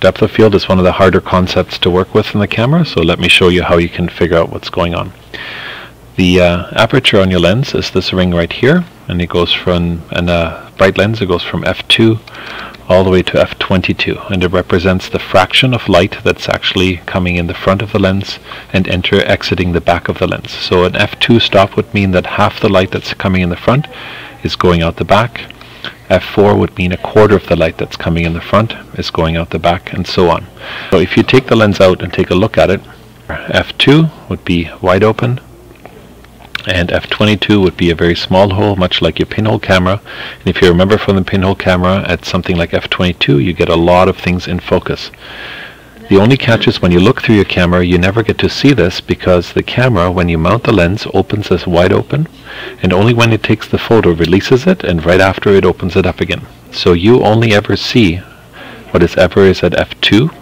Depth of field is one of the harder concepts to work with in the camera, so let me show you how you can figure out what's going on. The uh, aperture on your lens is this ring right here, and it goes from, and a bright lens, it goes from f2 all the way to f22, and it represents the fraction of light that's actually coming in the front of the lens and enter exiting the back of the lens. So an f2 stop would mean that half the light that's coming in the front is going out the back, f4 would mean a quarter of the light that's coming in the front is going out the back, and so on. So if you take the lens out and take a look at it, f2 would be wide open, and f22 would be a very small hole, much like your pinhole camera. And if you remember from the pinhole camera, at something like f22, you get a lot of things in focus. The only catch is when you look through your camera, you never get to see this because the camera, when you mount the lens, opens this wide open, and only when it takes the photo releases it, and right after it opens it up again. So you only ever see what is ever is at f2,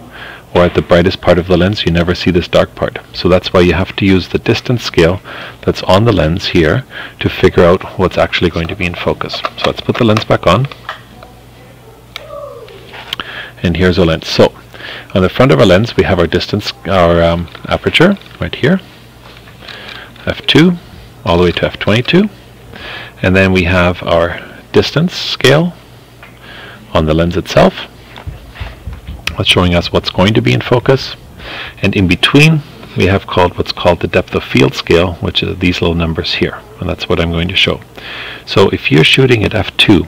or at the brightest part of the lens, you never see this dark part. So that's why you have to use the distance scale that's on the lens here to figure out what's actually going to be in focus. So let's put the lens back on. And here's our lens. So on the front of our lens, we have our distance, our um, aperture right here, f2 all the way to f22, and then we have our distance scale on the lens itself. That's showing us what's going to be in focus, and in between we have called what's called the depth of field scale, which is these little numbers here, and that's what I'm going to show. So if you're shooting at f2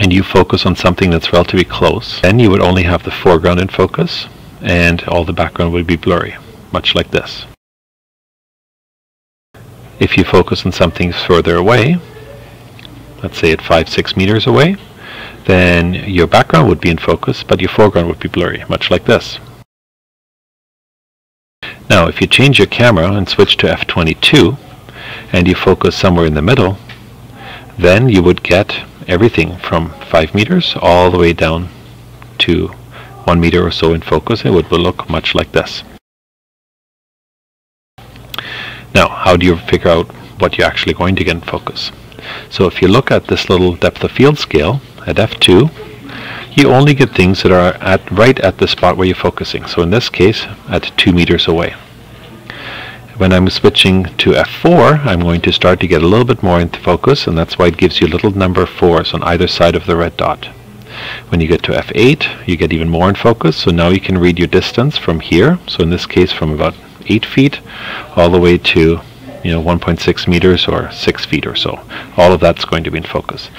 and you focus on something that's relatively close, then you would only have the foreground in focus and all the background would be blurry, much like this. If you focus on something further away, let's say at 5, 6 meters away, then your background would be in focus, but your foreground would be blurry, much like this. Now, if you change your camera and switch to f22, and you focus somewhere in the middle, then you would get everything from 5 meters all the way down to 1 meter or so in focus. It would look much like this. Now, how do you figure out what you're actually going to get in focus? So if you look at this little depth of field scale at f2, you only get things that are at right at the spot where you're focusing. So in this case, at 2 meters away. When I'm switching to f4, I'm going to start to get a little bit more into focus, and that's why it gives you little number 4s on either side of the red dot. When you get to f8, you get even more in focus, so now you can read your distance from here, so in this case from about 8 feet all the way to you know 1.6 meters or 6 feet or so. All of that's going to be in focus.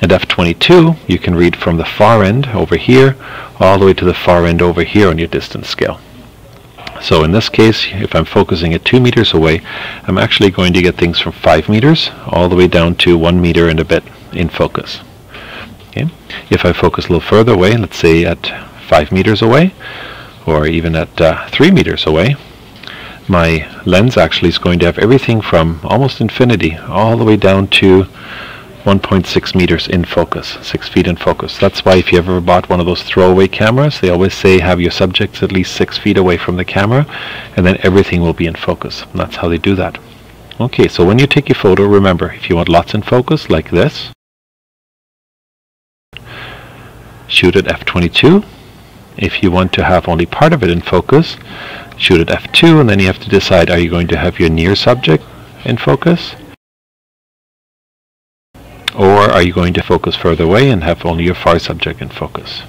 At f22, you can read from the far end over here all the way to the far end over here on your distance scale. So in this case, if I'm focusing at 2 meters away, I'm actually going to get things from 5 meters all the way down to 1 meter and a bit in focus. Okay. If I focus a little further away, let's say at 5 meters away, or even at uh, 3 meters away, my lens actually is going to have everything from almost infinity all the way down to 1.6 meters in focus, 6 feet in focus. That's why if you ever bought one of those throwaway cameras, they always say have your subjects at least 6 feet away from the camera, and then everything will be in focus. And that's how they do that. Okay, so when you take your photo, remember, if you want lots in focus, like this, shoot at f22. If you want to have only part of it in focus, shoot at f2, and then you have to decide, are you going to have your near subject in focus? Or are you going to focus further away and have only your far subject in focus?